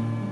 Amen.